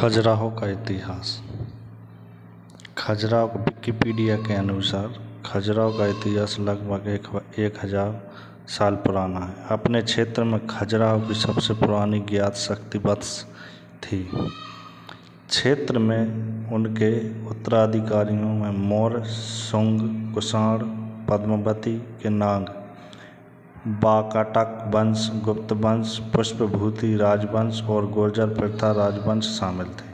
खजुराहो का इतिहास। खजुराहो विकिपीडिया के अनुसार खजुराहो का इतिहास लगभग एक एक हज़ार साल पुराना है। अपने क्षेत्र में खजुराहो की सबसे पुरानी ज्ञात शक्ति वत्स थी। क्षेत्र में उनके उत्तराधिकारियों में मौर्य शुंग कुषाण, पद्मावती के नाग वाकाटक वंश, गुप्त वंश, पुष्पभूति, राजवंश और गुर्जर प्रथा राजवंश शामिल थे।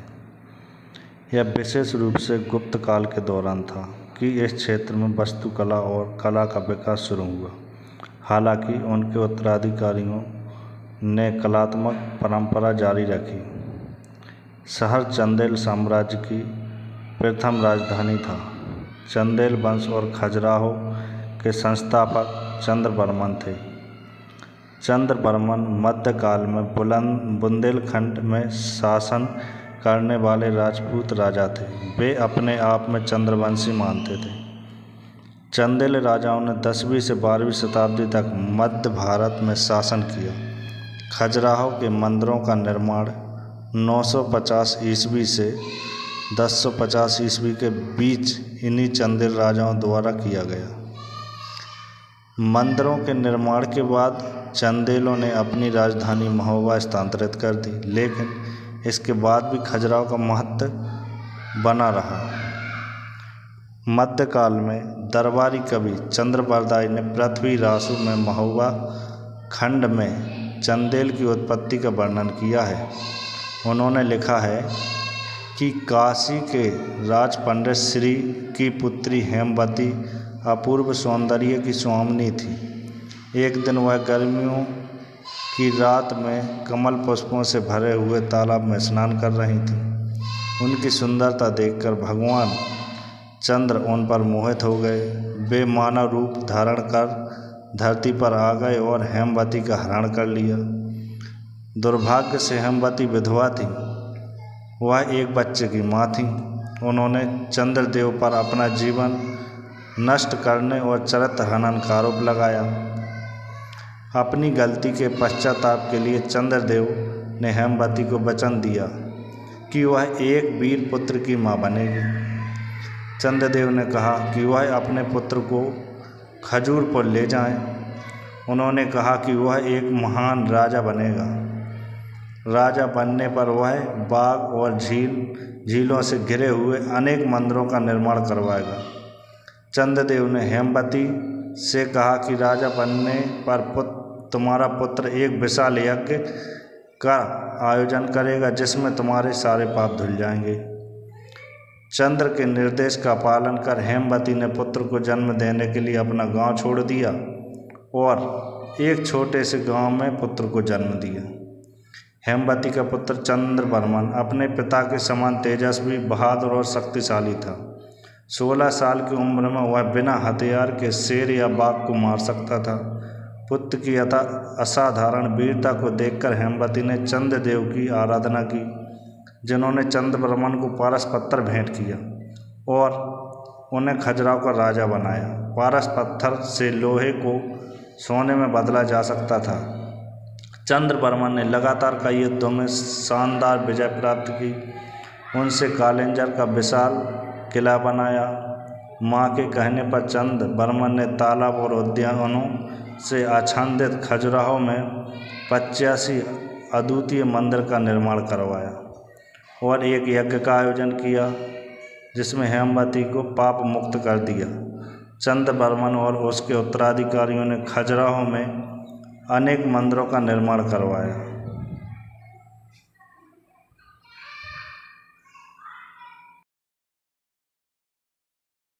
यह विशेष रूप से गुप्त काल के दौरान था कि इस क्षेत्र में वास्तुकला और कला का विकास शुरू हुआ। हालाँकि उनके उत्तराधिकारियों ने कलात्मक परंपरा जारी रखी। शहर चंदेल साम्राज्य की प्रथम राजधानी था। चंदेल वंश और खजुराहो के संस्थापक चंद्रवर्मन थे। चंद्रवर्मन मध्यकाल में बुलंद, बुंदेलखंड में शासन करने वाले राजपूत राजा थे। वे अपने आप में चंद्रवंशी मानते थे। चंदेल राजाओं ने दसवीं से बारहवीं शताब्दी तक मध्य भारत में शासन किया। खजुराहो के मंदिरों का निर्माण 950 ईस्वी से 1050 ईस्वी के बीच इन्हीं चंदेल राजाओं द्वारा किया गया। मंदिरों के निर्माण के बाद चंदेलों ने अपनी राजधानी महोबा स्थानांतरित कर दी। लेकिन इसके बाद भी खजुराहो का महत्व बना रहा। मध्यकाल में दरबारी कवि चंद्रबरदाई ने पृथ्वी रासु में महोबा खंड में चंदेल की उत्पत्ति का वर्णन किया है। उन्होंने लिखा है कि काशी के राज पंडित श्री की पुत्री हेमवती अपूर्व सौंदर्य की स्वामिनी थी। एक दिन वह गर्मियों की रात में कमल पुष्पों से भरे हुए तालाब में स्नान कर रही थी। उनकी सुंदरता देखकर भगवान चंद्र उन पर मोहित हो गए। वे मानव रूप धारण कर धरती पर आ गए और हेमवती का हरण कर लिया। दुर्भाग्य से हेमवती विधवा थी। वह एक बच्चे की माँ थी। उन्होंने चंद्रदेव पर अपना जीवन नष्ट करने और चरित्र हनन का आरोप लगाया। अपनी गलती के पश्चाताप के लिए चंद्रदेव ने हेमवती को वचन दिया कि वह एक वीर पुत्र की माँ बनेगी। चंद्रदेव ने कहा कि वह अपने पुत्र को खजूर पर ले जाएँ। उन्होंने कहा कि वह एक महान राजा बनेगा। राजा बनने पर वह बाग और झील, झीलों से घिरे हुए अनेक मंदिरों का निर्माण करवाएगा। चंद्रदेव ने हेमवती से कहा कि राजा बनने पर पुत्र तुम्हारा पुत्र एक विशाल यज्ञ का आयोजन करेगा, जिसमें तुम्हारे सारे पाप धुल जाएँगे। चंद्र के निर्देश का पालन कर हेमवती ने पुत्र को जन्म देने के लिए अपना गाँव छोड़ दिया और एक छोटे से गाँव में पुत्र को जन्म दिया। हेमवती का पुत्र चंद्र चंद्रवर्मन अपने पिता के समान तेजस्वी, बहादुर और शक्तिशाली था। सोलह साल की उम्र में वह बिना हथियार के शेर या बाघ को मार सकता था। पुत्र की यथा असाधारण वीरता को देखकर हेमवती ने चंद्रदेव की आराधना की, जिन्होंने चंद्रवर्मन को पारस पत्थर भेंट किया और उन्हें खजुराहो का राजा बनाया। पारस पत्थर से लोहे को सोने में बदला जा सकता था। चंद्र चंद्रवर्मन ने लगातार कई युद्धों में शानदार विजय प्राप्त की। उनसे कालेंजर का विशाल किला बनाया। माँ के कहने पर चंद बर्मन ने तालाब और उद्यानों से आच्छादित खजुराहो में पचासी अद्वितीय मंदिर का निर्माण करवाया और एक यज्ञ का आयोजन किया, जिसमें हेमवती को पाप मुक्त कर दिया। चंद बर्मन और उसके उत्तराधिकारियों ने खजुराहो में अनेक मंदिरों का निर्माण करवाया।